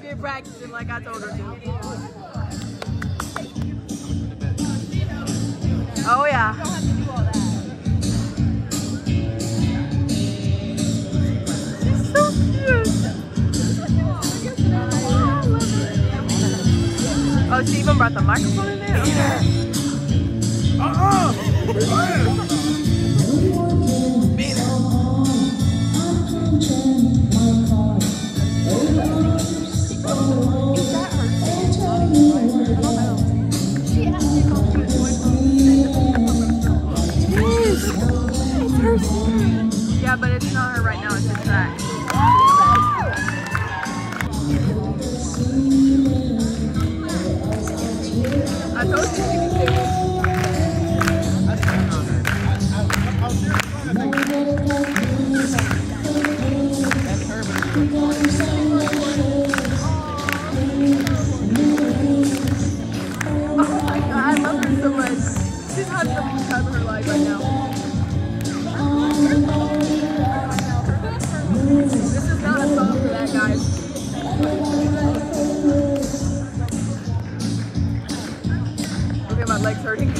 She practicing like I told her to. Oh yeah. She's so cute. Oh, she even brought the microphone in there? Okay. Yeah, guys. Okay, my leg's hurting.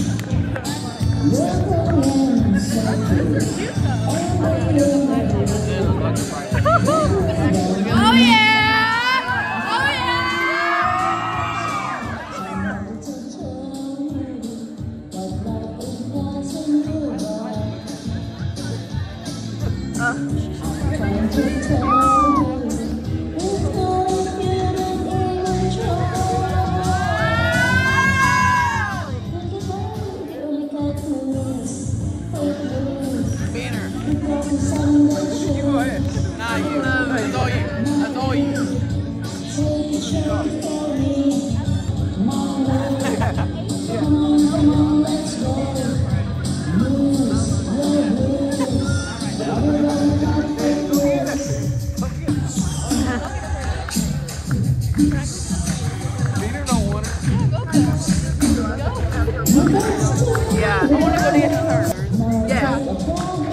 You go ahead. Nah, you. That's all you. That's you. Yeah. I want to go to her. Yeah.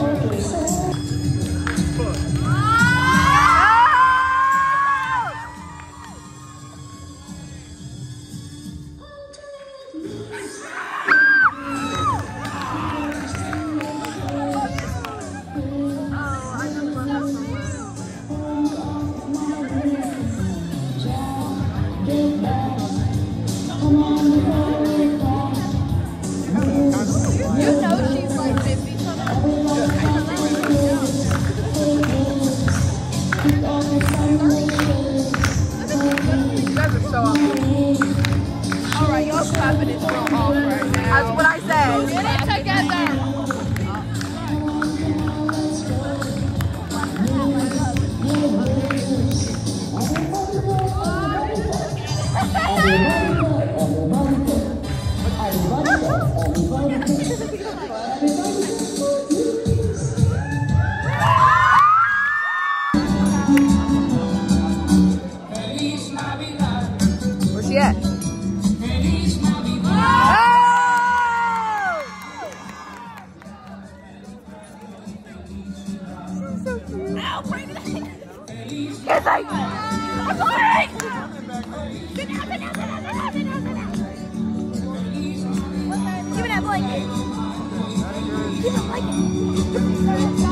Where's she at? Give me that blanket. Give me that blanket.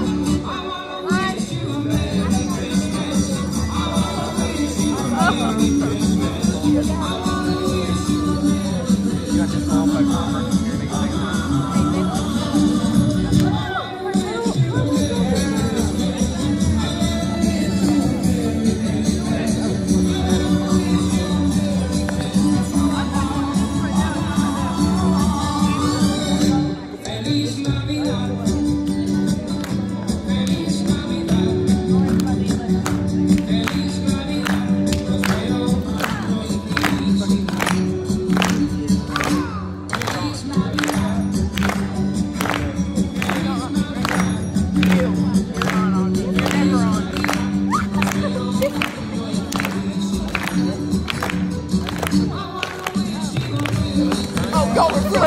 going for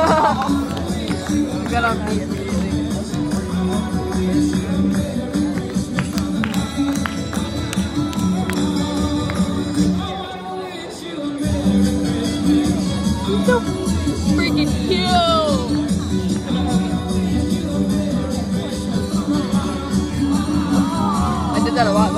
so freaking cute. I did that a lot.